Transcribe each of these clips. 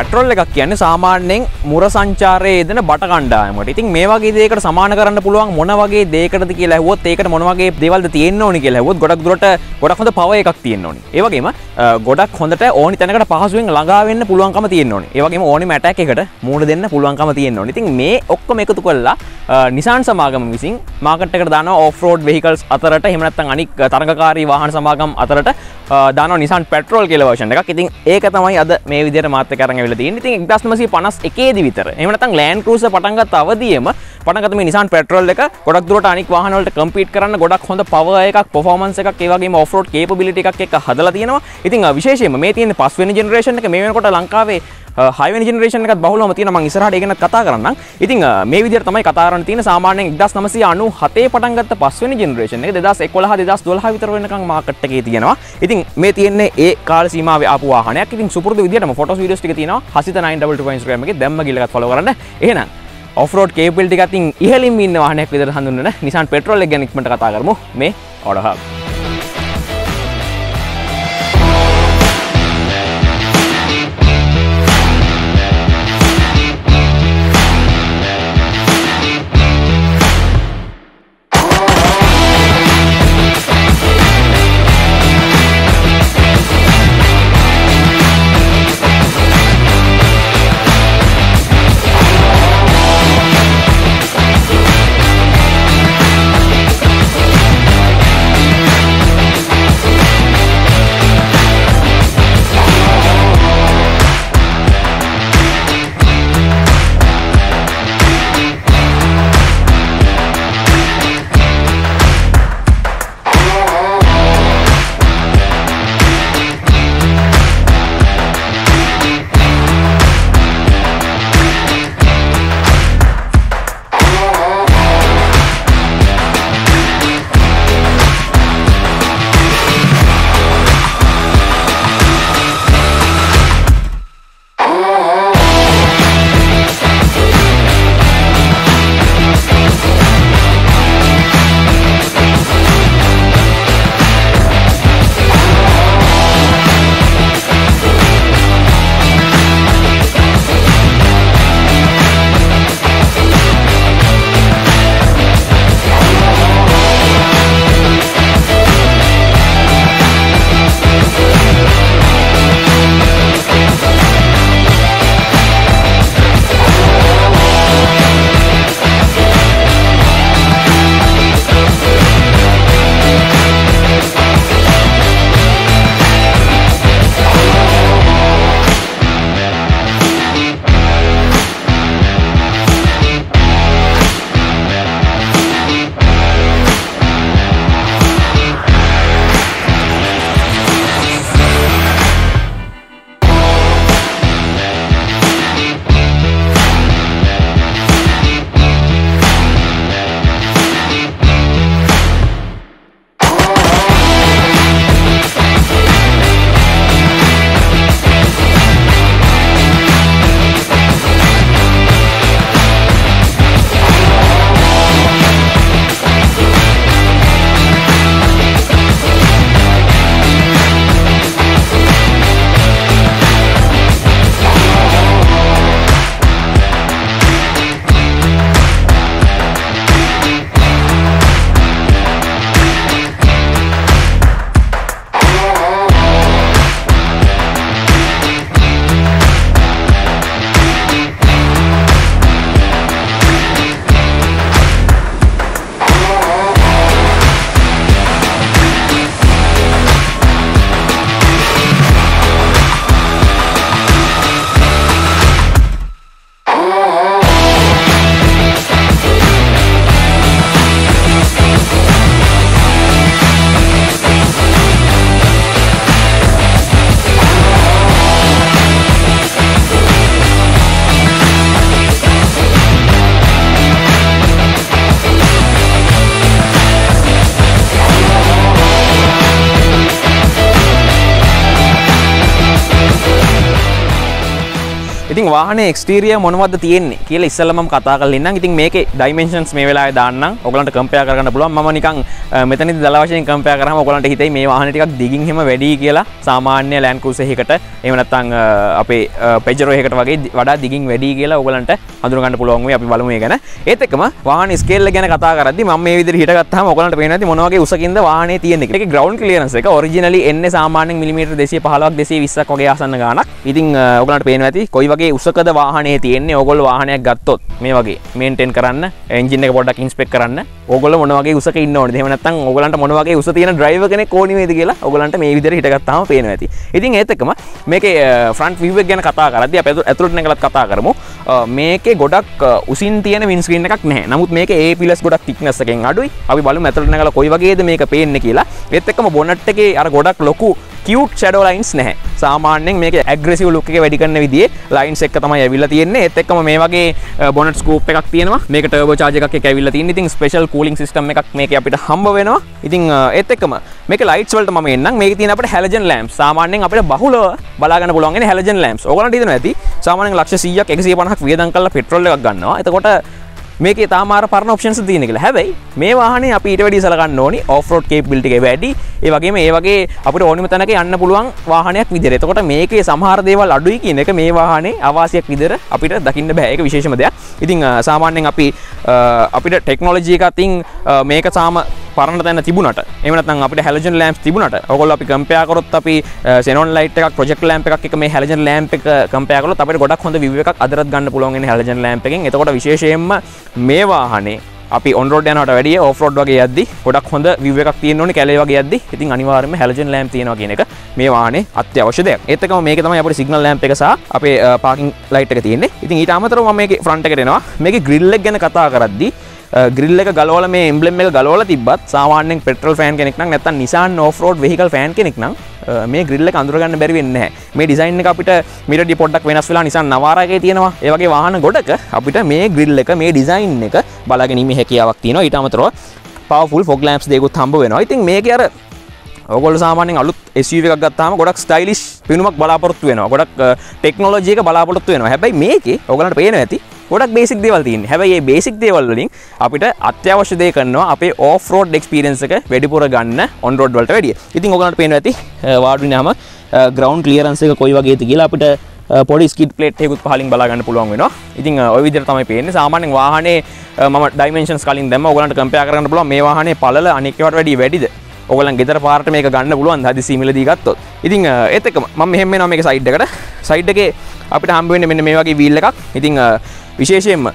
පැට්‍රොල් එකක් කියන්නේ සාමාන්‍යයෙන් මුර සංචාරයේ දෙන බට කණ්ඩායමට ඉතින් මේ වගේ දේකට සමාන කරන්න පුළුවන් මොන වගේ දේකටද කියලා ඇහුවොත් ඒකට මොන වගේ දේවල්ද තියෙන්න ඕනි කියලා ඇහුවොත් ගොඩක් දුරට ගොඩක් හොඳ පව එකක් තියෙන්න ඕනි. ඒ වගේම ගොඩක් හොඳට ඕනි තැනකට පහසුවෙන් ළඟා වෙන්න පුළුවන්කම තියෙන්න ඕනි. ඒ වගේම ඕනි මැටැක් එකට මූණ දෙන්න පුළුවන්කම තියෙන්න ඕනි. ඉතින් මේ ඔක්කොම එකතු කරලා නිසාන් සමාගම විසින් මාකට් එකට දානවා ඔෆ් රෝඩ් වෙහිකල්ස් අතරට. එහෙම නැත්නම් අනික් තරඟකාරී වාහන සමාගම් අතරට දානවා නිසාන් පෙට්‍රෝල් කියලා වර්ෂන් එකක්. ඉතින් ඒක තමයි අද මේ විදිහට මාත් එක්ක අරන් ඇවිල්ලා තියෙන්නේ ඉතින් 1951 දී විතර. එහෙම නැත්නම් ලෑන්ඩ් ක්‍රූසර් පටන් ගත්ත අවදියේම පටන් ගත්ත මේ නිසාන් පෙට්‍රෝල් එක ගොඩක් දුරට අනික් වාහන වලට කම්පීට් කරන්න ගොඩක් හොඳ පවර් එකක් පර්ෆෝමන්ස් එකක් ඒ වගේම ඔෆ් රෝඩ් කේපබිලිටි එකක් එක්ක හදලා තියෙනවා ඉතින් විශේෂයෙන්ම මේ තියෙන පස්වෙනි ජෙනරේෂන් එක මේ වෙනකොට ලංකාවේ හයිවනි ජෙනරේෂන් එකත් බහුලවම තියෙන මම ඉස්සරහට ඒ ගැන කතා කරන්නම්. ඉතින් මේ විදිහට තමයි කතා කරන්න තියෙන සාමාන්‍යයෙන් 1997 පටන් ගත්ත පස්වෙනි ජෙනරේෂන් එක 2011 2012 විතර වෙනකන් මාකට් එකේ තියෙනවා. ඉතින් මේ තියෙන්නේ ඒ කාල සීමාවේ ආපු වාහනයක්. ඉතින් සුපුරුදු විදිහටම ෆොටෝස් වීඩියෝස් ටික තියෙනවා. හසිත 922 Instagram එකේ දැම්ම ගිහලා ෆලෝ කරන්න. එහෙනම් ඔෆ්රෝඩ් කේබිලිටි එකක් අතින් ඉහළින්ම ඉන්න වාහනයක් විදිහට හඳුන්වන Nissan petrol එක ගැන ඉක්මනට කතා කරමු. මේ Auto වාහන එක්ස්ටීරිය මොනවද තියෙන්නේ කියල ඉස්සලම කතා කලන්න ඉතින් මේක ඩයිමේන්ස් මේ වෙලා දාන්න ඔගලන්ට කම්පය කරන්න පුළුවන්. ම නිකන් මෙතනි දලවශයෙන් කම්පය කරම ඔගලන්ට හිතයි මේ වාහනටික් දිගින්හෙම වැඩි කියලා. සාමාන්‍ය ලෑන්කුසෙහිකට එමනත්තං අපේ පෙජරෝහකට වගේ වඩා දිගින් වැඩි කියලා ඔගලන්ට හඳුරගන්න පුළුවන්ේ අපි බලමේ ගැන. ඒතකම වාහන ස්කේල්ල ගැන කතා කරදි ම මේ විදි හිටගත්හම ඔගලන්ට පේනති මොනවගේ උසකින්ද වාහන තියෙන එක ග්‍රවන්් කලියරන්ස එක ඔරිජිනලි එන්න සාමානෙන් මිලිමට දෙසේ පහලක් දෙසේ විස්සක් වගේ ආසන්න ගනක් ඉතින් ඔගලට පේන ඇති කොයි වගේ උසකද වාහනේ තියෙන්නේ? ඔගොල් වාහනයක් ගත්තොත් මේ වගේ මේන්ටෙන් කරන්න එන්ජින එක පොඩක් ඉන්ස්පෙක් කරන්න. ඔගොල මොනවගේ උසක ඉන්න ඕන දෙමනත්තන් ඔගලන්ට මොනවගේ උස තියෙන ඩ්‍රයිව කෙන කෝනිවේද කියලා ඔගලන්ට මේ විදිර හිටගත්තාම පේන ඇති. ඉතින් ඒතකම මේක ෆ්‍රන්ට් විව ගැන කතා කරද පැතු ඇතුරට කලත් කතා කරමු. මේක ගොඩක් උසින් තියන වින්ස්ක්‍රීන එකක් නෑ නමුත් මේක ඒ පිලස් ගොඩක් තික්නසකෙන් අඩුයි. අපි බලු ඇතුරන කල කොයි වගේද මේක පේන්න කියලා. එත්තකම බොනට්ටගේ අර ගොඩක් ලොකු කියුට් ෂඩෝ ලයින්ස් නැහැ. සාමාන්‍යෙන් මේක ඇග්‍රසිව ලුක්ක වැඩිකන්න විදිේ ලයින්ස් එක් තමයි ඇවිල්ල තියෙන්නේ. එත් එක්ම මේ වගේ බොනට ස්කෝප් එකක් තියෙනවා. මේක ටර්බ චාජක ඇවිල්ල තින් ඉතින් ස්පේෂල් කූලින් සිස්ටම් එකක් මේක අපිට හම්බ වෙනවා. ඉතින් ඒත් එක්කම මේක ලයිට් වලට ම එන්න මේ තින අපට හැලජන් ලෑම් සාමාන්‍යෙන් අපට බහුල බලාගන්න පුලුවන් හැලජන් ලෑම්ස් ඔගලට ඉදන ඇති. සාමානෙන් ලක්ෂ සියක් එකසේ පනක් වියදන් කල පෙට්‍රොල්ල එකක් ගන්නවා. එතකොට මේක තාමාර පරණ ඔප්ෂන්ස් තියෙන කියලා හැබැයි මේ වාහන අපිට වැඩි සලකන්න ඕනි ඔෆ්රෝඩ් කේපිලිටි එක වැඩි ඒ වගේම ඒ වගේ අපිට ඕනිම තැනක යන්න පුළුවන් වාහනයක් විදිහට. එතකොට මේකේ සමහර දේවල් අඩුයි කියන එක මේ වාහනේ අවාසියක් විදිහට අපිට දකින්න බෑ. ඒක විශේෂම දෙයක්. ඉතින් සාමාන්‍යයෙන් අපි අපිට ටෙක්නොලොජි එක අතින් මේක සාම පරණ තැන තිබුණට. එමනත් අපට හැලජන් ලෑම් තිබුණට. ඔකොල් අපි කම්පයාකරොත් අපි සෙනොන් ලයිට ප්‍රෙක් ලෑම්ප එකක් මේ හැලජන් ලෑම්ප එක කම්පයකල අපට ගොඩක් හොඳ විවක් අදරත් ගන්න පුළුවන් හැලජන් ලෑම්ප එක එතකොට විශේෂයෙන්ම මේ වාහනේ අපි ඔන්රෝඩ යනට වැඩිය ඔෆරෝඩ් වගේ යද්දි ගොඩක් හොඳ විවක් තියනවන කැලේ වගේ යද්දි. ඉතින් අනිවාර්ම හැලජන් ලෑම් තියෙනවා කියන එක මේ වාහනේ අත්‍යවශ්‍යද ඒතකම මේක තමයි අපට සිගනල් ලෑම්ප එක සහ අපේ පාකින් ලයිට් එක තියෙන්නේ. ඉතින් ඊට අමතරව මේක ෆ්‍රන්ට් එකට එනවා. මේක ග්‍රිල්ලක් ගැන කතා කරද්දී Uh, ග්‍රිල්ල එක ගලවල මේ එම්බලෙම් එක ගලවල තිබත් සාමානෙන් පෙටල් ෆෑන් කෙනෙක් නැත නිසාන් නෝෆරෝඩ් වෙහිකල් ෆෑන් කෙනෙක් නම් uh, මේ ග්‍රිල්ල අඳුරගන්න බැරිවෙන්න මේ ඩිසයින් එක අපිට මිට පොඩ්ඩක් වෙනස් වෙලා නිසා නවාරගේ තියෙනවා. ඒවගේ වාහන ගොඩක අපිට මේ ග්‍රිල්ල එක මේ ඩිසයින් එක බලාගැනීම හැකියාවක් තියෙනවා. ඉටමතරව පවෆුල් ෆොග් ලම්ස් දෙකුත් හම්බ වෙනවා. ඉතින් මේක අර ඔගොල සාමානෙන් අලුත් එසව එකක් ගත්තාම ගොඩක් ස්ටයිලිස් පිනුමක් බලාපොරත්තු වෙන ගොඩක් uh, ටෙක්නෝලජයක බලාපොරත්තු වෙන හැබයි මේක ඔගලට පේන ඇති ගොඩක් බේසික් දේවල් තින් හැබයි බේසික් දේවල්ලින් අපිට අත්‍යවශ්‍ය දේ කරනවා අපේ ඕෆරෝඩ් එක්ස්පිරන්ස එක වැඩිපුර ගන්න ඔන්රෝඩ් වලට වැඩිය. ඉතින් ඔගලට පේන ඇති වාඩු නම ග්‍රවන්් ලියරන්ස එක කොයි වගේ කියලා අපිට පොඩි ස්කිට පලේට් ෙකුත් පලින් බලාගන්න පුළුවන් වෙන ඉතින් ඔය විදිර තමයි පේන්නේ. සාමානෙන් වාහනේ ම ඩයිමේන්ස් කලින් දෙම ඔගලන්ට කම්පය කරන්න පුල මේ වාහනේ පල අනෙක්වට වැඩි වැඩිද? ඔගලන් ගෙතර පාට මේක ගන්න පුළුවන් හදි සිමිලදී ගත්තොත්. ඉතින් එතක ම මෙහෙම නම එක සයිඩ්කට සයිඩ්ගේ අපිට හම්බුවෙන මෙන්න මේ වගේ වීල්ල එකක්. ඉතිං විශේෂයෙන්ම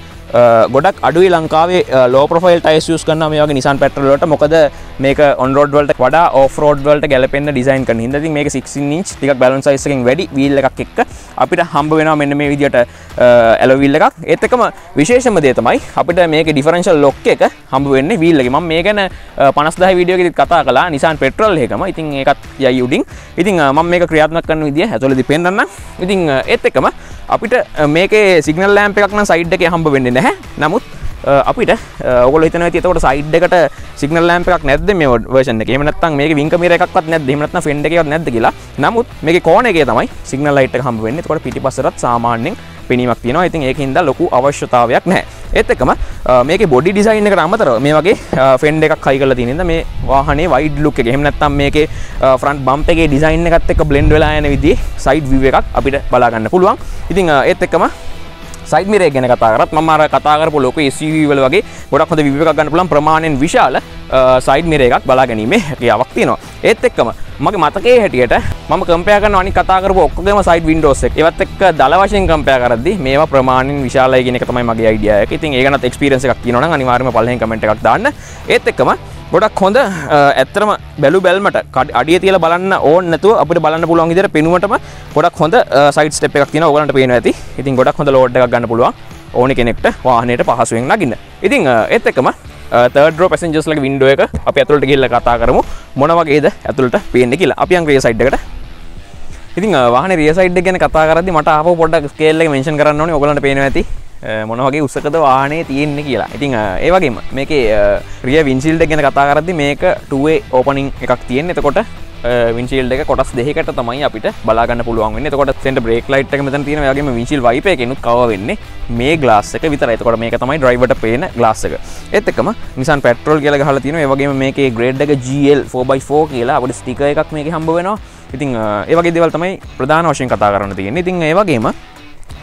ගොඩක් අඩුයි ලංකාවේ ලෝ ප්‍රොෆයිල් ටයිස් කන්න මේගේ නිසන් පෙටරලට මොකද මේක ඔන්රෝඩ්වලට වඩා ඕෆරෝඩ්වලට ගැලපෙන්න්න ඩිසයින් කන හිද මේක 6 ඉච් ටික බලන් සයිසකින් වැඩි වීල්ල එකක් එක්ක අපිට හම්බ වෙන මෙන්න මේ විදිට ඇලවිල්ල එකක්. ඒත්තකම විශේෂම දේ තමයි අපිට මේක ඩිෆරන්ශල් ලොක් එක හම්බ වෙන්න වීල්ලගේ ම මේ ගැන පනස්දහ විඩියෝගෙ කතා කලා නිසාන් පෙටරල් එකම. ඉතින් ඒකත් යයි උඩින්. ඉතින් ම මේ ක්‍රියාත්මක් කන්න විදිිය ඇතුලදි පෙන්න්න ඉතින් ඒත් එකම අපිට මේක සිගනල් ලෑම්ප එකක්න සයිඩ් එක හම්බ වෙන්න නැහැ. නමුත් අපිට ඔගල හිතන තකොට සයිඩ් එකට සිගනල් ලෑම්ප එකක් නැද මේ වර්ෂන එක? මනත්තන් මේ විංකමර එකක්ත් නැද මනත්න ෆෙන්ඩ එකක් නැද කියලා? නමුත් මේ කෝන එක තමයි සිගනල් ලයිට හම්බ වෙන්න. කොට පිටි පසරත් සාමාන්‍යෙන් පිනීමක් තියෙනවා. ඉතින් ඒකින්ද ලොකු අවශ්‍යතාවයක් නෑ එත්තකම මේක බොඩි ඩිසයින් එකට අමතර මේ වගේ ෆෙන්ඩ එකක් කයි කල තිනද මේ වාහනේ වයිඩ ලුක් එක. හෙමනත්තම් මේක ෆ්‍රන්් බම්පගේ ඩිසයින් එකත් එක බ්ලෙන්ඩ් වෙලා යන විදි සයිඩ් විව එකක් අපිට බලාගන්න පුළුවන්. ඉතින් ඒත් එක්කම සයිඩ් මිරේ ගැන කතාරත් මර කතාරපු ලොක ස්වල් වගේ ගොඩක් හොඳ විව ගන්න පුලන් ප්‍රමාණයෙන් විශාල සයිඩ් මිරේ එකක් බලා ගැනීමේ හැකියාවක් තියෙනවා. ඒත් එක්කම මගේ මතකේ හැටියට ම කම්පයක අනි කතාකරපු ඔක්කම සයිඩ් වින්ඩෝස් ඒවත් එක් දල වශයෙන් කම්පය කරදදි මේ ප්‍රමාණින් විශාලයගෙන තමයි මගේ අයිඩිය ඉතින් ඒගන එක්ස්පිරන්ස එකක් තියනන අනිවාර්ම පලහ කමට එකක් දාන්න. ඒත් එක්කම ගොඩක් හොඳ ඇත්තරම බැලු බැල්මට. කට අඩිය තියල බලන්න ඕන නැතුව අපට බලන්න පුළුවන් ඉදිර පෙනුවටම ගොඩක් හොඳ සයිට ස්ටප් එකක් තින ඔගලට පේන ඇති. ඉතින් ගොඩක් හොඳ ලෝඩ් එකක් ගන්න පුළුවන්. ඕනි කෙනෙක්ට වාහනයට පහසුවෙන් නගන්න. ඉතින් ඒත් එකම තර්ඩ පැසෙන්ජස්ලක වින්ඩුව එක අප ඇතුළට ගිල්ල කතා කරමු. මොනවගේද ඇතුළට පේන්න කියලා. අප අංග්‍රේ සයිඩ්කට ඉතින් වාහන රියසයිඩ් ගැන කතා කරදි මට අප පොඩක් ස්කේල්ල මෙන්ෂන් කරන්න ඕනි. ඔගලට පේන ඇති. මොනවගේ උසකද වානේ තියෙන්නේ කියලා. ඉතිං ඒවගේම මේක රිය වින්සිල්ට ගැන කතා කරදදි මේක ටුවේ ඕපනින් එකක් තියෙන් එතකොට විංචිල් එක කොටස් දෙකට තමයි අපිට බලාගන්න පුළුවන් වෙන්න. කොට සෙන්ට බ්‍රේක් ලයිට් එක මෙතන තියෙන වගේම විංචිල් වයිප එකනුත් කව වෙන්නේ මේ ගලාස්සක විතර එතකොට මේක තමයි ඩ්‍රයිවට පේන ගලාස්සක එත්තකම නිසන් පෙට්‍රල් කියල හල තින වගේ මේක ග්‍රේඩ් එක GL 4x4 කියලා. අපට ස්ටික එකක් මේක හම්බ වෙනවා. ඉතින් ඒවගේ දෙවල් තමයි ප්‍රධාන වශයෙන් කතා කරන්න තියෙන ඉතින් ඒවගේම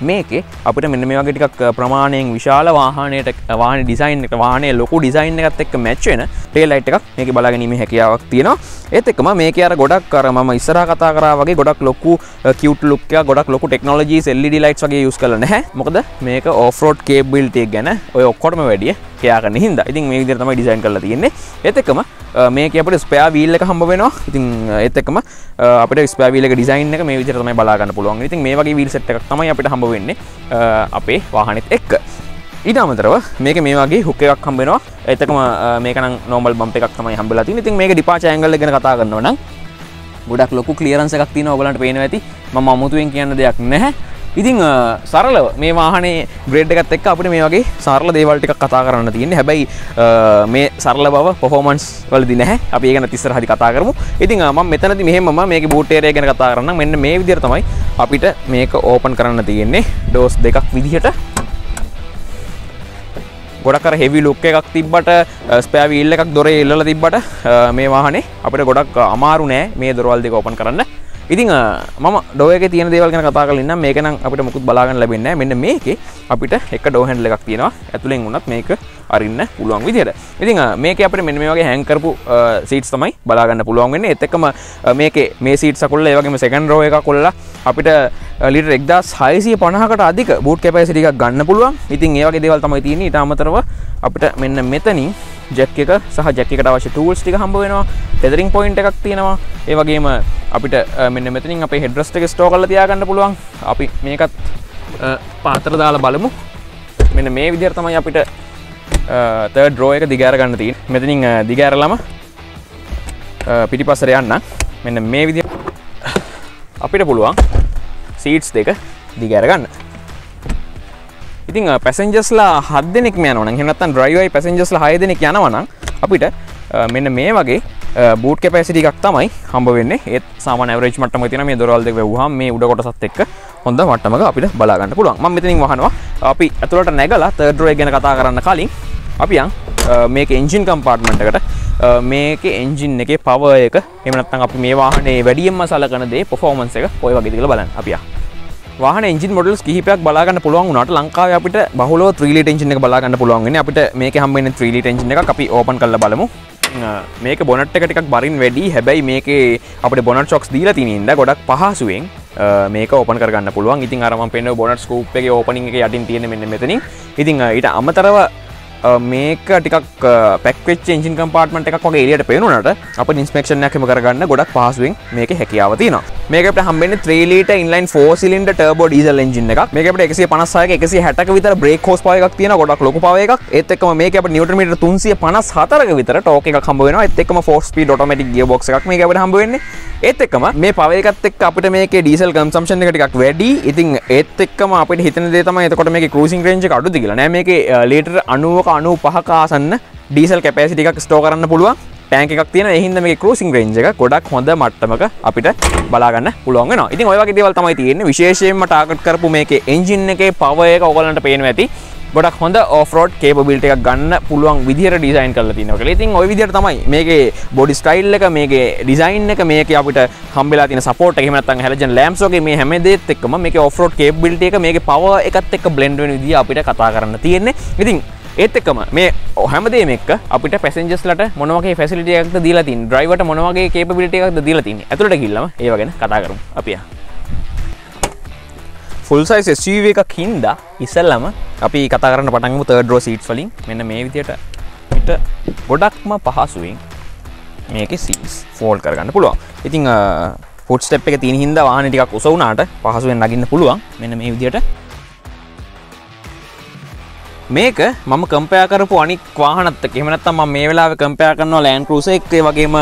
මේකේ අපිට මෙන්න මේ වගේ ටිකක් ප්‍රමාණයෙන් විශාල වාහනයට වාහන ඩිසයින් එක වාහනය ලොකු ඩිසයින් එකත් එක්ක මැච්වෙන ටේලයිට් එකක් මේක බලාගැනීම හැකියාවක් තියෙනවා. ඒත් එක්කම මේක අර ගොඩක් කර ම ඉස්සර කතා කර වගේ ගොඩක් ලොකු කියට ලුක්ක ගොඩක් ලොකු ටෙක්නෝජී එල්ලි ලයිට් වගේ යුස් කල නැහැ. මොකද මේක ඕෆරෝඩ් කේබිල්ටේ ගැන ඔය ඔක්කොටම වැඩිය කයාගන්න හිද ඉතින් මේ විදිර තමයි ඩිසයින් කරලා තියෙන්නේ. එතකම මේක අපට ස්පයා වීල්ල එක හම්බ වෙනවා. ඉතින් එතකම අපට ස්පෑවිල ඩිසයින් එක මේ විදිර තමයි බලාගන්න පුළුවන්. ඉතින් මේ වගේ වීල් සට් එකක් තමයි අපිට හම්බ වෙන්නේ අපේ වාහනෙත් එක්ක. ඊට අමතරව මේක මේ වගේ හුක එකක් හම්බෙනවා එතකම මේකන නොමල් බම්ප එකක් තමයි හම්බලා තින් ඉතින් මේක ඩිපා චෑංගල ගෙන කතා කරන්නවන ගොඩක් ලොකු කලියරන්ස එකක් තින ඔගලන්ට පේන ඇති. ම අමුතුවෙන් කියන්න දෙයක් නැහැ. ඉතිං සරලව මේ වාහනේ ග්‍රේඩ් එකත් එක් අපට මේ වගේ සරල දේවල්ටික කතා කරන්න තියන්නේ. හැබැයි මේ සරල බව පොහෝමන්ස් වල දින අප ඒගන තිස්සර හදි කතා කරමු. ඉතින් ම මෙතනති මෙහෙම මේක බූටේරය ගැන කතා කරන්න මෙන්න මේ විදිර තමයි අපිට මේක ඕපන් කරන්න තියෙන්නේ. ඩෝස් දෙකක් විදිහට. ගොඩක් හෙවි ලුක් එකක් තිබ්බට ස්පෑවිල්ල එකක් දොර එල්ල තිබ්බට මේ වාහනේ අපිට ගොඩක් අමාරු නෑ මේ දොරවල් දෙක ඕපන් කරන්න. ඉතිං මම ඩෝයක තියන දේවල් ගැන කතා කලන්න මේකන අපිට මුකුත් බලාගන්න ලැබෙන්න මෙන්න මේක අපිට එක ඩෝහැන්ඩල එකක් තියෙනවා. ඇතුළෙන් වුණත් මේක අරන්න පුළුවන් විදියට. ඉතිං මේක අපට මෙන්න මේ වගේ හැන්කරපු සීට් තමයි බලාගන්න පුළුවන් වෙන්න. එතකම මේක මේ සීට සකුල්ල ඒවගේම සැකන් රෝ එක කොල්ල අපිට ලිට එක්දා සයිසිය පණහකට අධික බූට් කැපැසිටික ගන්න පුළුවන්. ඉතින් ඒවගේ දේවල් තමයි තියෙන ඉට අමතරව අපිට මෙන්න මෙතනින් ජැක් එක සහ ජැක්කට අවශ්‍ය ටූල්ස් ටික හම්බ වෙනවා. ටෙදරින් පොයින්ට එකක් තියෙනවා. ඒ වගේම අපිට මෙන්න මෙතනින් අපේ හෙඩ්‍රස්ට එක ස්ටෝ කල තියාගන්න පුළුවන්. අපි මේකත් පාතර දාලා බලමු. මෙන්න මේ විදිර තමයි අපිට තර්ඩ රෝ එක දිගාර ගන්න තින් මෙතනින් දිගෑරලම පිටි පස්සර යන්න. මෙන්න මේ විදි අපිට පුළුවන් සීට්ස් දෙක දිගෑරගන්න ඉතින් පැසෙන්ජස්ලා හත් දෙනෙක් යනවන හෙනත්තන් ්‍රයිවයි පැසෙන්ජස්ල හය දෙනෙක් යනවන අපිට මෙන්න මේ වගේ බූට් කැපැසිටිකක් තමයි හම්බ වෙන්න. ඒත් සාම නවරේජ් මටම තින මේ දොරල්ද වහම මේ උඩ කොටසත් එක්ක හොඳ මටමක අපිට බලාගන්න පුළුවන්. ම මෙතිනින් වහනවා. අපි ඇතුළට නැගලා තර්ඩරය ගැන කතා කරන්න කලින් අපියන් මේක එන්ජින් කම්පාර්ට්මට්කට මේක එන්ජින් එක පව එක එමනත්තන් අපි මේ වාහනේ වැඩියම්ම සලකන දේ පොෆෝමන්ස එක ඔය වගේ දිල බලන්න. අපියා වාහන එජි මොඩල් කිහිපයක් බලාගන්න පුළුවන් වනට ලංකාව අපිට බහුල ත්‍රීලි ටෙන්ජන එක බලාගන්න පුළුවන් අපිට මේක හම්බෙන ත්‍රීලි ටෙන්ජන එක අපි ඕපන් කල බලමු. මේක බොනට් එකටික් බරින් වැඩි. හැබැයි මේක අපට බොනට ොක්ස් දීල තිනින්ද ගොඩක් පහසුවෙන් මේක ඕපන් කරගන්න පුළුවන්. ඉතින් අරම පෙන බොනට ස්කූප් එක ඕපනින් එක යටින් තියෙන මෙන්න මෙතනින්. ඉතින් ඊට අමතරව මේක ටිකක් පැක්වෙච් එන්ජින් කම්පාර්ට්මට එකක් වගේ එලියට පේනුනට අප ඉන්ස්පෙක්ෂන් ඇකම කරගන්න ගොඩක් පහසුවෙන් මේක හැකියාව තින මේකට හම්බෙන ත්‍රේලට ඉන්ලයින් ෆෝසිලින්ට ටර්බෝ ඩීසල් එන්ජින එක මේකට එකසේ පනස්සය එකසි හැටක විතර බ්‍රේක් හෝස් පායක් තියන ගොඩක් ලොක පාව එකක්. එත්තකම මේක නිියටමට තුන්සිය පනස් හතරක විතර ටෝක එක කම්බෙන එත්තකම ෆෝස්පි ඩොටමටික් ගිය බොක්ස එකක් මේ අපට හම්බවෙන්නේ ඒත් එක්කම මේ පවයකත් එක් අපිට මේක ඩීසල් කම්සම්ෂන් එකටික් වැඩි. ඉතින් ඒත් එක්කම අපට හිතන දේතම එතකොට මේ කරුසින් රේජ අඩු දිල නෑ මේක ලේටර් අනුවක අනු පහකාසන්න ඩීසල් කැපෑසිටික් ස්ටෝ කරන්න පුළුවන්. ටෑක එකක් තියෙන එහින්ද මේ කරුසින් රේජ එක ගොඩක් හොඳ මට්ටමක අපිට බලාගන්න පුළුවන් ඉතින් ඔයගේ දෙවල් තමයි තියෙන විශේෂයෙන්ම ටාගට් කරපු මේක එන්ජින් එක පවයක ඔගලන්ට පේන ඇති. ගොඩක් හොඳ ඕෆරෝඩ් කේබිල්ට එකක් ගන්න පුළුවන් විදිර ඩිසයින් කල තින කළ ඉතින් ඔය විදිර තමයි මේක බොඩි ස්ටයිල් එක මේක ඩිසයින් එක මේක අපිට හම්බලා තින සපෝට එහමත්තන් හැලජන් ලෑම්සෝගේ මේ හැමදේත් එක්ම මේක ඔෆරෝඩ් කේබිල්ට එක මේක පව එකත් එක් බ්ලන්ඩ විදි අපිට කතා කරන්න තියෙන්නේ. ඉතින් ඒත් එක්කම මේ හැමදේ එක් අපිට පැසෙන්ජස්ලට මොනවගේ ෆැසිලිටියක්ද දීලතින් ්‍රයිවට මොනවගේ කේපිලිටියක්ද දීලතින් ඇතුළට කිල්ලම ඒවගෙන කතා කරු අපිය ෆුල්සයිස් ස්ව එකක් හින්ද ඉස්සල්ලම අපි කතා කරන්න පටන්ගු තර්ඩෝ සීට් වලින්. මෙන්න මේ විදියට ඉට ගොඩක්ම පහසුවෙන් මේක සීස් ෆෝල් කරගන්න පුළුවන්. ඉතිං පොට් ස්ටප් එක තින හිද වාන ටිකක් උසවුනාට පහසුවෙන් නගන්න පුළුවන්. මෙන්න මේ විදියට. මේක මම කම්පයා කරපු අනික් වාහනත් එමනත්තම මේ වෙලා කම්පයා කරනවා ලෑන් කරුස එක්ේ වගේම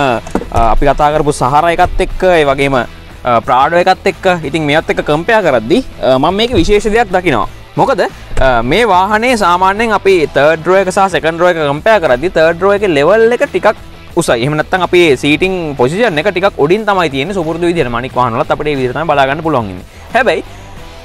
අපි කතා කරපු සහර එකත් එක්ක. ඒ වගේම ප්‍රාඩ එකත් එක්ක ඉතින් මෙත් එක කම්පයා කරද්දි මම මේක විශේෂ දෙයක් දකිනවා. මොකද මේ වාහනේ සාමාන්‍යෙන් අපි තර්ඩරුව එක සහ සකන්ඩරුව එක කම්පයා කරදදි තර්ඩරුව එක ලෙවල් එක ටිකක් උසයි. එහමනත්තන් අපේ සීටිං පොසිෂන් එක ටික් ඔඩින් තමයි තියෙන සුපුරදු විදිහට මනික් වාහනවලත් අපිට විදිහට තමයි බලගන්න පුළුවන් හැබැයි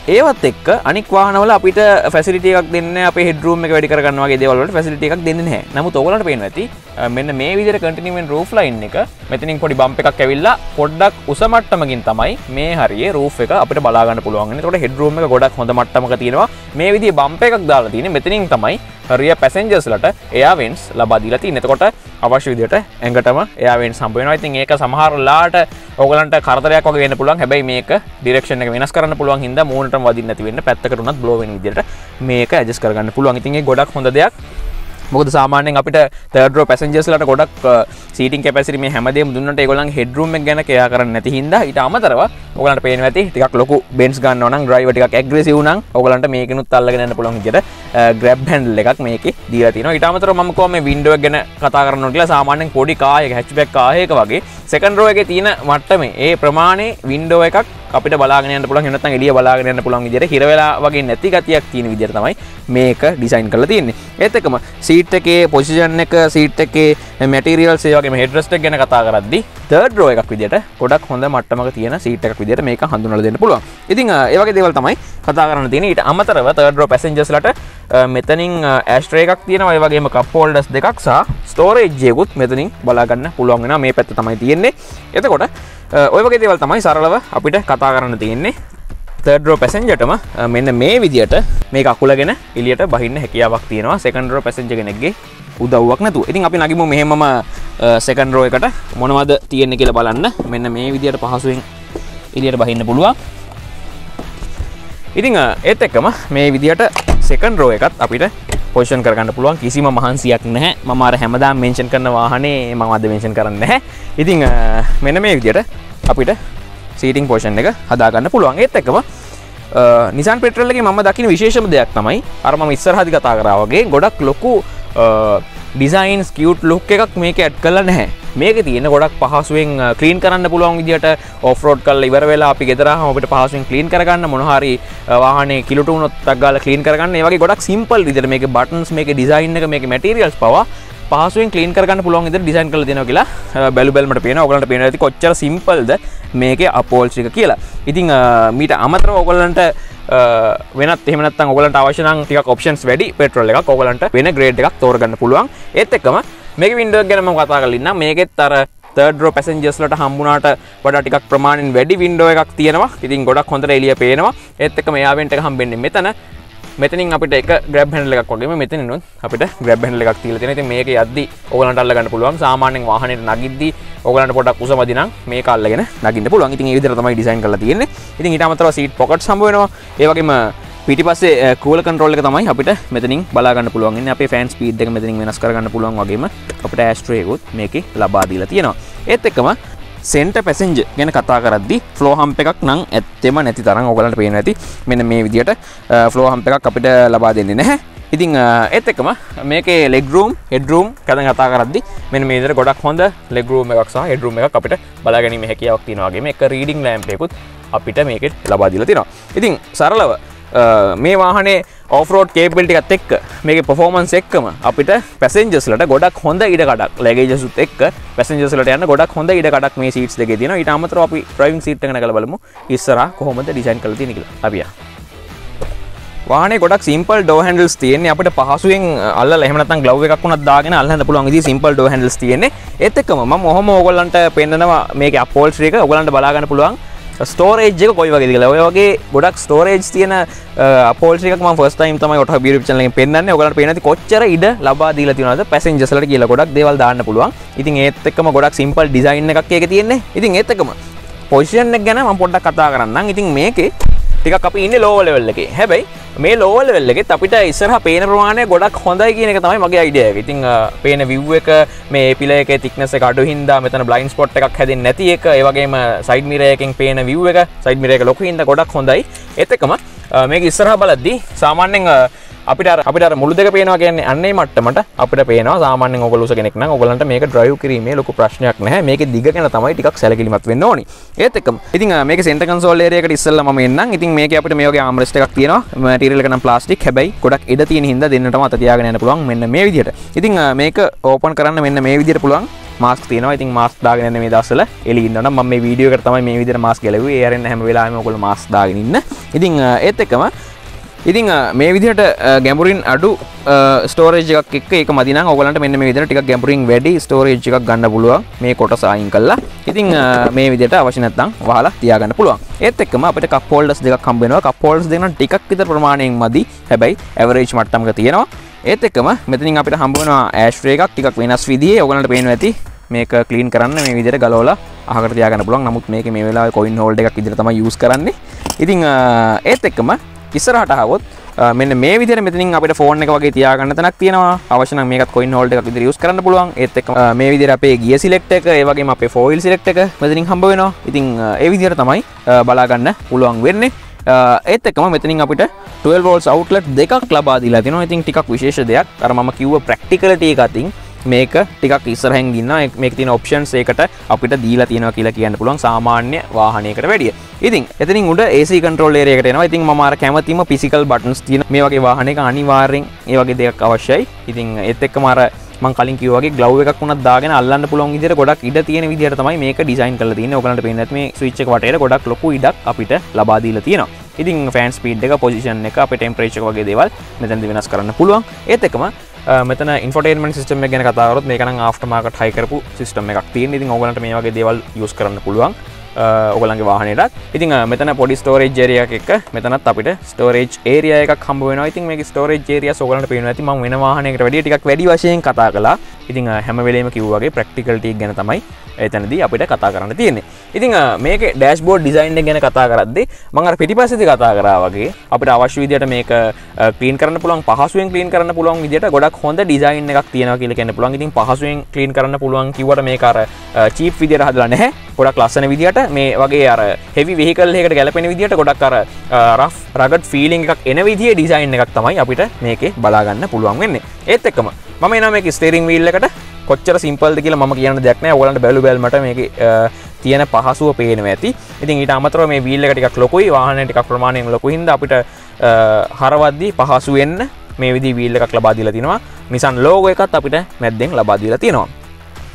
ඒවත් එක් අනික් වාහනවල අපිට ෆැසිටියක් දෙන්න අප හෙඩරුම් එක වැඩි කරගන්නවාගේ දේවල්ට ෆැසිටියක් දෙන්න හැ නමු ඔගලට පේන ඇති මෙන්න මේ විදිර කටිනිවෙන් රෝෆ්ලයින් එක මෙතිනින් පොඩි බම්ප එකක් ඇවිල්ලා පොඩ්ඩක් උසමට්ටමකින් තමයි මේ හරි රූ් එක අපට බලාගන්න පුළුවන් ට හෙඩරුම් එක ගොඩක් හොඳ මට්ටමක තියෙනවා. මේ විදි බම්ප එකක් දාලා තියෙන මෙතිනින් තමයි හරිය පැසෙන්ජස්ලට එයාවෙන්ස් ලබාදිලති නතකොට අවශ්‍ය විදිට ඇඟටම එයාවෙන් සම්පයන ඉතින් ඒක සමහරලාට ඔගලන්ට කරතරයක් වගේ වෙන්න පුළුවන්. හැබැයි මේක ඩිරක්ෂණ එක වෙනස් කරන්න පුළුවන් හිද මූනට වදින්න තිවෙන්න පැත්තකරුණත් බ්ලෝවෙන් විදිට මේක ඇජස් කරගන්න පුළුවන්. ඉතින්ගේ ගොඩක් හොඳ දෙයක්. මොකද සාමානෙන් අපිට තර්ඩෝ පැසන්ජස්ලට ගොඩක් සීටින් කැපසිරම හැමදේ දුන්නට ගොලන් හෙඩරුම ගැන කයා කරන්න නැති හිද ඉට අමතරව ඔගලට පේන ඇති ටික් ලොකු බෙන්ස් ගන්න න ග්‍රයිවටික් ඇග්‍රෙසි වුණන් ඔගලන්ට මේකනුත් අල්ලගෙන පුළොන් ජට ග්‍රබ් හැන්ඩල් එකක් මේක දීතින ඉටමතර මකෝම වින්ඩුව ගැන කතා කරනට සාමානෙන් පොඩි කාය හැච්බැක් කායක වගේ සෙකන්රෝයක තියෙන මට්ටම ඒ ප්‍රමාණය වින්ඩෝ එකක් අපිට බලාගෙන පුළ නත ඩිය බලාගෙන පුළන් විදිර හිරවෙලා වගේ නැති ගතියක් තියෙන විදිර තමයි මේක ඩිසයින් කල තියන්නේ. ඒතකම සීට් එකේ පොසිෂන් එක සීට් එකේ මැටිරියල් සේවගේ හෙඩ්‍රස්ට ගැන කතා කරදදි තර්ඩරෝ එකක් විදිට ගොඩක් හොඳ මට්ටමක තියෙන සීට එකක් විදිට මේක හඳුනල දෙන්න පුළුවන්. ඉතින් ඒවගේ දේවල් තමයි කතා කරන්න තියෙන ඊට අමතරව තර්ඩරෝ පැසෙන්ජස්ලට මෙතනින් ඇස්ට්‍රේ එකක් තියෙන වගේම කප්පෝල්ඩස් දෙකක් සහ ස්ටෝරේජ්ජයකුත් මෙතනින් බලාගන්න පුළුවන්ගෙන මේ පැත්ත තමයි තියෙන්නේ. එතකොට ඔයවගේ දේවල් තමයි සරලව අපිට කතා කරන්න තියෙන්නේ. තර්ඩරෝ පැසෙන්ජටම මෙන්න මේ විදියට මේ අකුලගෙන එලියට බහින්න හැකියාවක් තියෙනවා. සෙකන්ඩරෝ පැසෙන්ජ කෙනෙක්ගේ උදව්වක් නැතු ඉතින් අපි නගිම මෙහෙම සෙකන්ඩරෝ එකට. මොනවද තියෙන්නේ කියල බලන්න. මෙන්න මේ විදියට පහසුවෙන් එලියට බහින්න පුළුවන්. ඉතිං ඒත් එක්කම මේ විදියට සෙකන් රෝ එකත් අපිට පෝෂන් කරන්න පුළුවන්. කිසිම මහන්සියක් නැහැ. මමාර හැමදා මේෂන් කරන වාහනේ මමද මේෂන් කරන්න හැ ඉතිං මෙන මේ විදියට අපිට සීටිං පෝෂන් එක හදාගන්න පුළුවන්. ඒත් එකම නිසන් පෙටරල්ලගේ ම දකින විශේෂම දෙයක් තමයි අරම ඉස්සරහදි කතා කරාවගේ ගොඩක් ලොකු ඩිසයින් ස්කියුට් ලොක් එකක් මේක ඇඩ් කල නැහැ. මේක තියෙන ගොඩක් පහසුවෙන් කලීන් කරන්න පුළුවන් විදිට ඔෆරෝඩ් කල් ඉවර වෙලා අපි ගෙදර අපට පහසුවෙන් කලීන් කරගන්න මොනහරි වාහන කිලට නොත්තක්ගල කලීන් කරගන්න. වගේ ගොඩක් සිම්පල් විදිර මේක බටන්ස් මේක ඩිසයින් එක මේක මටරියල්ස් පවා පහසුවෙන් කලීන් කරගන්න පුළුවන් ඉදිරි ඩිසයින් කළ දෙන කියලා බැලු බැලමට පේන ඔගලට පේන ඇති කොච්චර සිම්පල්ද මේක අපෝල්සික කියලා. ඉතිං මීට අමතර ඔගොල්ලන්ට වෙනත් එමනත් ඔගලට අවශන ටික ඔප්ෂන්ස් වැඩි පෙටරල් එක ඔගලන්ට වෙන ග්‍රේඩ් එකක් තෝරගන්න පුළුවන්. ඒත් එක්කම මේක වින්ඩෝ ගැනම කතා කලින්න මේකෙත් අර තර්ඩෝ පැසෙන්ජස්ලට හම්බුනාට වඩ ටික් ප්‍රමාණෙන් වැඩි වින්ඩෝ එකක් තියෙනවා. ඉතින් ගොඩක් හොඳට එලිය පේනවා. ඒත්තක මෙයාවෙන්ට හම්බෙන්නේ මෙතන. මෙතනින් අපිට එක ග්‍රබ් හැන්ල එකක් වගේ මෙතනනුත් අපිට ග්‍රබ් හැන්ල එකක් තිල තියෙන මේක අද ඔගලන්ට අල්ලගන්න පුළුවන්. සාමානෙන් වාහනයට නගිද්දී ඔගලන්ට පොඩක් උසමදින මේ කාල්ලගෙන නගින්න පුළුවන්. ඉතින් ඒ විදිහට තමයි ඩිසයින් කරලා තියෙන්නේ. ඉතින් ඊට අමතරව සීට් පොකට්ස් හම්බ වෙනවා. ඒ වගේම පිටි පස්සේ කූල කන්ටරෝල් එක තමයි අපිට මෙතනින් බලාගන්න පුළුවන්. අප ෆෑන්ස් පීඩ් එක මෙතනින් වෙනස් කරගන්න පුළුවන් වගේම අපට ඇස්ට්‍රේකුත් මේක ලබාදීලා තියෙනවා. ඒත් එක්කම සෙන්ට පැසෙන්ජ ගැන කතා කරදදි ෆලෝහම්ප එකක් නං ඇත්තෙම නැති තරම් ඔගලට පේන ඇති මෙන්න මේ විදිට ෆලෝහම්ප එකක් අපිට ලබා දෙන්නේ නැහැ. ඉතිං ඒත් එකම මේක ලෙගරුම් හෙඩරුම් කැද කතා කරදදි මෙ මේදර ගොඩක් හොඳ ලෙගරුම් එකක් හෙඩරුම් එකක් අපිට බලාගැනීම හැකියාවක් තිනවාගේ එක රීඩිං ලෑම්පයකුත් අපිට මේකෙත් ලබාදිල තිනවා ඉතිං සරලව මේ වාහනේ ඕෆරෝඩ් කේබල්ටිකත් එක් මේ පොෆෝමන්ස් එක්කම අපිට පැසෙන්ජස්ලට ගොඩක් හොඳ ඉඩකඩක් ලැගේජසුත් එක් පැසෙන්ජස්ලට යන්න ගොඩක් හොඳ ඉඩකඩක් මේ සිට් දෙක තින ඉට අමතර අපි ප්‍රයිම් සිට්න කළ බලමු. ඉස්සර කොහොමද ඩිසයින් කළ තිනික අපිය වාන ගොඩක් සිම්පල් ඩෝහන්ඩල්ස් තියන්නේ. අපට පහසුවෙන් අල්ල එහමනත ගලව එකක් වුණත් දාගෙන අල්හන්න පුළුවන් දී සිම්පල් ඩෝහන්ඩල්ස් තියන්නේ. එත්තකම මොහොම ඔගොල්ලන්ට පෙන්න්නවා මේක අපෝල්ස් එක. ඔගලන්ට බලාගන්න පුළුවන්. ස්ටෝරේජ් කොයි වගේ කියලා. ඔය වගේ ගොඩක් ස්ටෝරේජ් තියෙන පෝල්සික ෆස්ටයිම් තම ොට බිරි චල පෙන්න්න ඔකට පේනති කොච්චර ඉඩ ලබා දීල තිනද පැසෙන්ජසලට කියලා ගොඩක් දේවල් දාන්න පුළුවන්. ඉතින් ඒත්තක්ම ගොඩක් සිම්පල් ඩිසයින් එකක් එක තියෙන්නේ. ඉතින් ඒත්තකම පොසිෂන් එක ගැන ම පොඩ්ඩක් කතා කරන්න ඉතින් මේකේ ටික අපි ඉන්න ලෝවලවෙල්ල එක. හැබැයි මේ ලෝවල් වෙල්ලෙත් අපිට ඉස්සරහ පේන ප්‍රමාණය ගොඩක් හොඳයි කියන එක තමයි මගේ අයිඩිය ඉතින් පේන විව් එක මේ පිල එක තික්නස කඩු හින්දා මෙතන බ්ලයින් ස්පොට් එකක් හැදින් නැති එක ඒවගේම සයිඩ් මිරයකින් පේන විව් එක සයිඩ් මිරක ලොක හිද ගොඩක් හොඳයි. එතකම මේක ඉස්සරහ බලද්දි සාමාන්‍යෙන් අපිට අර- අපිට අර මුළු දෙක පේනවා කියන්නේ අන්නේ මට්ටමට. අපිට පේනවා සාමාන්‍යයෙන් ඔයගොල්ලෝ උස කෙනෙක් නම් ඔයගලන්ට මේක ඩ්‍රයිව් කිරීමේ ලොකු ප්‍රශ්නයක් නැහැ. මේකේ දිග ගැන තමයි ටිකක් සැලකිලිමත් වෙන්න ඕනි. ඒත් එක්කම ඉතින් අ, මේකේ සෙන්ටර් කන්සෝල් ඒරියා එකට ඉස්සෙල්ලා මම එන්නම්. ඉතින් මේකේ අපිට මේ වගේ ආම්රෙස්ට් එකක් තියෙනවා. මැටීරියල් එක නම් ප්ලාස්ටික් හැබැයි ගොඩක් ඉඩ තියෙන හින්දා දෙන්නටම අත තියාගෙන යන්න පුළුවන් මෙන්න මේ විදිහට. ඉතින් අ, මේක ඕපන් කරන්න මෙන්න මේ විදිහට පුළුවන්. මාස්ක් තියෙනවා. ඉතින් මාස්ක් දාගෙන යන්න මේ දවස්වල. එළිය ඉන්නවා නම් මම මේ වීඩියෝ එකට තමයි මේ විදිහට මාස්ක් ගැලුවේ ඒ අරින්න හැම වෙලාවෙම ඔයගොල්ලෝ මාස්ක් දාගෙන ඉන්න. ඉතින් අ, ඒත් එක්කම ඉතිං අ, මේ විදිහට අ, ගැඹුරින් අඩු ස්ටෝරේජ් එකක් එක්ක ඒක මදිනම් ඔයගලන්ට මෙන්න මේ විදිහට ටිකක් ගැඹුරින් වැඩි ස්ටෝරේජ් එකක් ගන්න පුළුවන් මේ කොටස අයින් කළා. ඉතින් අ, මේ විදිහට අවශ්‍ය නැත්නම් වහලා තියාගන්න පුළුවන්. ඒත් එක්කම අපිට කප් හෝල්ඩර්ස් දෙකක් හම්බ වෙනවා. කප් හෝල්ඩර්ස් දෙක නම් ටිකක් විතර ප්‍රමාණයෙන් මදි. හැබැයි ඇවරේජ් මට්ටමක තියෙනවා. ඒත් එක්කම මෙතනින් අපිට හම්බ වෙනවා ඇෂ් ට්‍රේ එකක් ටිකක් වෙනස් විදිහේ ඔයගලන්ට පේනවා ඇති. මේක ක්ලීන් කරන්න මේ විදිහට ගලවලා අහකට තියාගන්න පුළුවන්. නමුත් මේක මේ වෙලාවේ කොයින් හෝල්ඩර් එකක් විදිහට තමයි යූස් කරන්නේ. ඉතින් අ, ඒත් එක්කම ඉස්සරහට ආවොත් අ, මෙන්න මේ විදිහට මෙතනින් අපිට ෆෝන් එක වගේ තියාගන්න තැනක් තියෙනවා. අවශ්‍ය නම් මේකත් කොයින් හෝල්ඩර් එකක් විදිහට යූස් කරන්න පුළුවන්. ඒත් එක්ක අ, මේ විදිහට අපේ ගිය සිලෙක්ට් එක ඒ වගේම අපේ ෆෝයිල් සිලෙක්ට් එක මෙතනින් හම්බ වෙනවා. ඉතින් අ, ඒ විදිහට තමයි අ, බලා ගන්න පුළුවන් වෙන්නේ. අ, ඒත් එක්කම මෙතනින් අපිට 12 volts outlet දෙකක් ලබා දීලා තියෙනවා ඉතින් ටිකක් විශේෂ දෙයක්. අර මම කිව්ව ප්‍රැක්ටිකලිටි එක අතින් මේක ටිකක් ඉස්සරහෙන් ගින්න මේක තියෙන ඔප්ෂන්ස් ඒකට අපිට දීලා තියෙනවා කියලා කියන්න පුළුවන් සාමාන්‍ය වාහනයකට වැඩිය. ඉතින් එතනින් උඩ AC control area එකට එනවා. ඉතින් මම අර කැමතිම physical buttons තියෙන මේ වගේ වාහනයක අනිවාර්යෙන් ඒ වගේ දෙයක් අවශ්‍යයි. ඉතින් ඒත් එක්කම අර මං කලින් කිව්වා වගේ ග්ලව් එකක් වුණත් දාගෙන අල්ලන්න පුළුවන් විදිහට ගොඩක් ඉඩ තියෙන විදිහට තමයි මේක ඩිසයින් කරලා තියෙන්නේ. ඔයගලන්ට පේන්නේ නැති මේ ස්විච් එක වටේට ගොඩක් ලොකු ඉඩක් අපිට ලබා දීලා තියෙනවා. ඉතින් ෆෑන් ස්පීඩ් එක පොසිෂන් එක අපේ ටෙම්පරේචර් වගේ දේවල් මෙතනදි වෙනස් කරන්න පුළුවන්. ඒත් එක්කම අ, මෙතන ඉන්ෆෝටේන්මන්ට් සිස්ටම් එක ගැන කතා කරොත් මේක නම් ආෆ්ටර් මාකට් හයි කරපු සිස්ටම් එකක් තියෙන. ඉතින් ඕගලන්ට මේ වගේ දේවල් යූස් කරන්න පුළුවන්. ඔගලන්ගේ වාහනයටත් ඉතින් අ, මෙතන පොඩි ස්ටෝරේජ් ඒරියා එකක් එක්ක මෙතනත් අපිට ස්ටෝරේජ් ඒරියා එකක් හම්බ වෙනවා. ඉතින් මේක ස්ටෝරේජ් ඒරියා ඔයගලන්ට පේනවා ඇති මම වෙන වාහනයකට වැඩිය ටිකක් වැඩි වශයෙන් කතා කළා. ඉතින් අ, හැම වෙලේම කිව්වා වගේ ප්‍රැක්ටිකල් ටික ගැන තමයි එතනදී අපිට කතා කරන්න තියෙන්නේ. ඉතින් අ, මේකේ ඩෑෂ්බෝඩ් ඩිසයින් එක ගැන කතා කරද්දී මම අර පිටිපස්සේදී කතා කරා වගේ අපිට අවශ්‍ය විදිහට මේක ක්ලීන් කරන්න පුළුවන් පහසුවෙන් ක්ලීන් කරන්න පුළුවන් විදිහට ගොඩක් හොඳ ඩිසයින් එකක් තියෙනවා කියලා කියන්න පුළුවන්. ඉතින් පහසුවෙන් ක්ලීන් කරන්න පුළුවන් කිව්වට මේක අර චීප් විදිහට හදලා නැහැ. ගොඩක් ලස්සන විදිහට මේ වගේ අර හෙවි වෙහිකල් එකකට ගැලපෙන විදිහට ගොඩක් අර රෆ් රගඩ් ෆීලිං එකක් එන විදිහේ ඩිසයින් එකක් තමයි අපිට මේකේ බලාගන්න පුළුවන් වෙන්නේ. ඒත් එක්කම මම එනවා මේකේ ස්ටියරින් වීල් එකට කොච්චර සිම්පල්ද කියලා මම කියන්න දෙයක් නැහැ. ඔයගලන්ට බැලු බැලමට මේකේ අ, තියෙන පහසුව පේනවා ඇති. ඉතින් ඊට අමතරව මේ වීල් එක ටිකක් ලොකුයි. වාහනය ටිකක් ප්‍රමාණයෙන් ලොකු හින්දා අපිට අ, හරවද්දී පහසු වෙන්න මේ විදිහේ වීල් එකක් ලබා දීලා තිනවා. Nissan logo එකත් අපිට මැද්දෙන් ලබා දීලා තියෙනවා.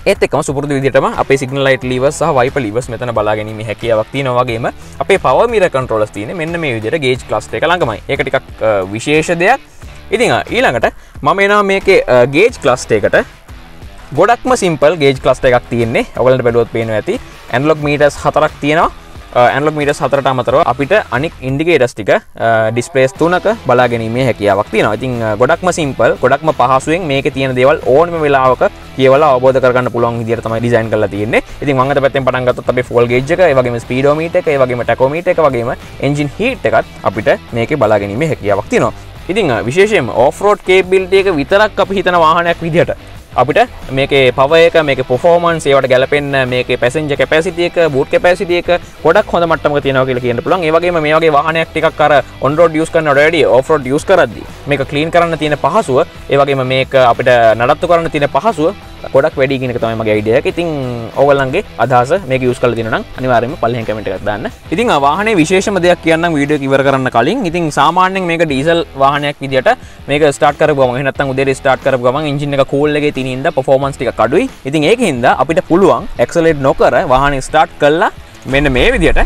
ඒත් එක්කම සුපුරුදු විදිහටම අපේ සිගනල් ලයිට් ලීවර්ස් සහ වයිපර් ලීවර්ස් මෙතන බලා ගැනීමේ හැකියාවක් තියෙනවා වගේම අපේ පවර් මිරර් කන්ට්‍රෝලර්ස් තියෙන්නේ මෙන්න මේ විදිහට ගේජ් ක්ලස්ටර් එක ළඟමයි. ඒක ටිකක් අ, විශේෂ දෙයක්. ඉතින් අ, ඊළඟට මම එනවා මේකේ ගේජ් ක්ලස්ටර් එකට ගොඩක්ම සිම්පල් ගේජ් ක්ලස්ට එකක් තියන්නේ ඔගලට බැලුවත් පේන ඇති ඇන්ලොක් මීටස් හතරක් තියෙනවා ඇන්ලොක් මීට සතරට අමතරව අපිට අනික් ඉන්ඩිකේටස් ටික uh, ඩිස්පලේස් තුනක බලාගැනීමේ හැකියාවක් තියෙනවා. ඉතින් අ, ගොඩක්ම සිම්පල් ගොඩක්ම පහසුවෙන් මේක තියෙන දේවල් ඕනම වෙලාවක කියවලා අවබෝධ කරගන්න පුළුවන් විදිහට තමයි ඩිසයින් කරලා තියෙන්නේ. ඉතින් මම අද පැත්තෙන් පටන් ගත්තොත් අපේ ෆෝල් ගේජ් එක ඒ වගේම ස්පීඩෝමීටර් එක ඒ වගේම ටැකෝමීටර් එක වගේම එන්ජින් හීට් එකත් අපිට මේකේ බලාගැනීමේ හැකියාවක් තියෙනවා. ඉතින් අ, විශේෂයෙන්ම ඕෆ් රෝඩ් කේබිලිටි එක විතරක් අපි හිතන වාහනයක් විදිහට. අපිට මේකේ පව එක මේක පොෆෝමන්ස් ඒවට ගැලපෙන්න මේකේ පැසෙන්ජර් කැපැසිටි එක බූට් කැපැසිටි එක ගොඩක් හොඳ මට්ටමක තියෙනවා කියලා කියන්න පුළුවන්. ඒ වගේම මේ වගේ වාහනයක් ටිකක් අර ඔන් රෝඩ් යූස් කරනවට වැඩිය ඕෆ් රෝඩ් යූස් කරද්දී මේක ක්ලීන් කරන්න තියෙන පහසුව ඒ වගේම මේක අපිට නඩත්තු කරන්න තියෙන පහසුව ගොඩක් වැඩි කියන එක තමයි මගේ අයිඩියා එක. ඉතින් ඕගොල්ලන්ගේ අදහස මේක යූස් කරලා තියෙනවා නම් අනිවාර්යයෙන්ම පල්ලෙහෙන් කමෙන්ට් එකක් දාන්න. ඉතින් ආ වාහනේ විශේෂම දෙයක් කියන්නම් වීඩියෝ එක ඉවර කරන්න කලින්. ඉතින් සාමාන්‍යයෙන් මේක ඩීසල් වාහනයක් විදියට මේක ස්ටාර්ට් කරපු ගමන් එහෙම නැත්නම් උදේට ස්ටාර්ට් කරපු ගමන් එන්ජින් එක කූල් එකේ තියෙන ඉඳ performance ටික අඩුයි. ඉතින් ඒකින්ද අපිට පුළුවන් ඇක්සලරේට් නොකර වාහනේ ස්ටාර්ට් කළා මෙන්න මේ විදියට අ,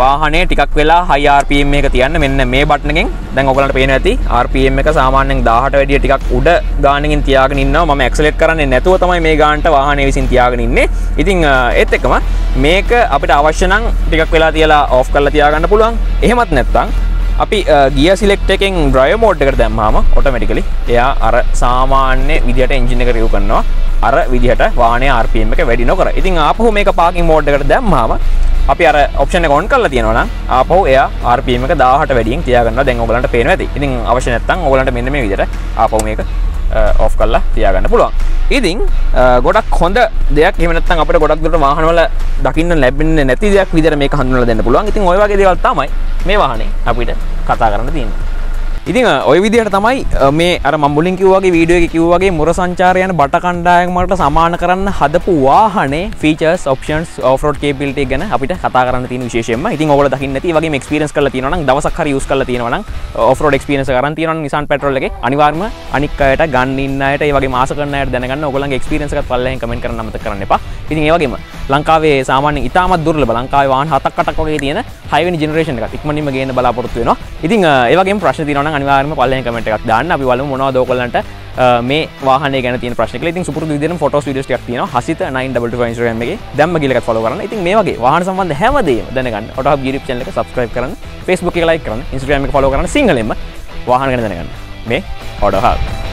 වාහනේ ටිකක් වෙලා හයි RPM එක තියන්න මෙන්න මේ බටන් එකෙන්. දැන් ඔයගලන්ට පේනවා ඇති RPM එක සාමාන්‍යයෙන් 18 වැඩිය ටිකක් උඩ ගානකින් තියාගෙන ඉන්නවා. මම ඇක්සලරේට් කරන්නේ නැතුව තමයි මේ ගානට වාහනේ විසින් තියාගෙන ඉන්නේ. ඉතින් අ, ඒත් එක්කම මේක අපිට අවශ්‍ය නම් ටිකක් වෙලා තියලා ඕෆ් කරලා තියාගන්න පුළුවන්. එහෙමත් නැත්නම් අපි ගිය සිලෙක්ට එකෙන් බ්‍රය මෝඩ් එකට දැම්මාම ඔටමටිකලි එයා අර සාමාන්‍ය විදිහට එන්ජින එක රියව් කරනවා. අර විදිහට වාහනේ RPM එක වැඩි නොකර. ඉතින් ආපහු මේක පාකින් මෝඩ් එකට දැම්මාම අපි අර ඔප්ෂන් එක ඔන් කරලා තියෙනවා නම් ආපහු එයා RPM එක 1000ට වැඩියෙන් තියාගන්නවා. දැන් ඔයගලන්ට පේනවා ඇති. ඉතින් අවශ්‍ය නැත්නම් ඔයගලන්ට මෙන්න මේ විදිහට ආපහු මේක Uh, ඔෆ් කරලා තියාගන්න පුළුවන්. ඉතින් අ, ගොඩක් හොඳ දෙයක් එහෙම නැත්නම් අපිට ගොඩක් දුරට වාහනවල දකින්න ලැබෙන්නේ නැති දෙයක් විදිහට මේක හඳුන්වලා දෙන්න පුළුවන්. ඉතින් ওই වගේ දේවල් තමයි මේ වාහනේ අපිට කතා කරන්න තියෙන්නේ. ඉතින් ඔය විදිහට තමයි මේ අර මම්බුලින් කිව්වගේ වීඩියෝ එක කිව්වගේ මුර සංචාරයන බට කණ්ඩායමට සමාන කරන්න හදපු වාහනේ ෆීචර්ස් ඔප්ෂන්ස් ඕෆරෝඩ් කේබිලිටි ගැන අපිට කතා කරන්න තියෙන විශේෂයෙන්ම. ඉතින් ඔයගොල්ලෝ දකින්න ඇති වගේ එක්ස්පීරියන්ස් කරලා තියෙනවා නම් දවසක් හරි යූස් කරලා තියෙනවා නම් ඕෆරෝඩ් එක්ස්පීරියන්ස් කරන් තියෙනවා නම් Nissan petrol එකේ අනිවාර්යයෙන්ම අනික් අයට ගන්න ඉන්න අයට ඒ වගේ මාස කරන අයට දැනගන්න ඔයගොල්ලන්ගේ එක්ස්පීරියන්ස් එකත් පල්ලෙහෙන් කමෙන්ට් කරන්න අමතක කරන්න එපා. ඉතින් ඒ වගේම ලංකාවේ සාමාන්‍යයෙන් ඉතාමත් දුර්ලභ. ලංකාවේ වාහන හතක් අටක් වගේ තියෙන 6 වෙනි ජෙනරේෂන් එකක්. ඉක්මනින්ම ගේන්න බලාපොරොත්තු වෙනවා. ඉතින් ඒ වගේම ප්‍රශ්න තියෙනවා නම් අනිවාර්යයෙන්ම පල්ලෙහෙන් කමෙන්ට් එකක් දාන්න. අපි බලමු මොනවද ඔයගොල්ලන්ට මේ වාහන ගැන තියෙන ප්‍රශ්න කියලා. ඉතින් සුපුරුදු විදිහටම ෆොටෝස් වීඩියෝස් ටිකක් තියෙනවා. හසිත 922 Instagram එකේ. දැම්ම ගිහලා ෆලෝ කරන්න. ඉතින් මේ වගේ වාහන සම්බන්ධ හැමදේම දැනගන්න. ඔටෝහබ් YouTube channel එක subscribe කරන්න. Facebook එක like කරන්න. Instagram එක follow කරන්න. සිංහලෙන්ම වාහන ගැන දැනගන්න. මේ ඔටෝහබ්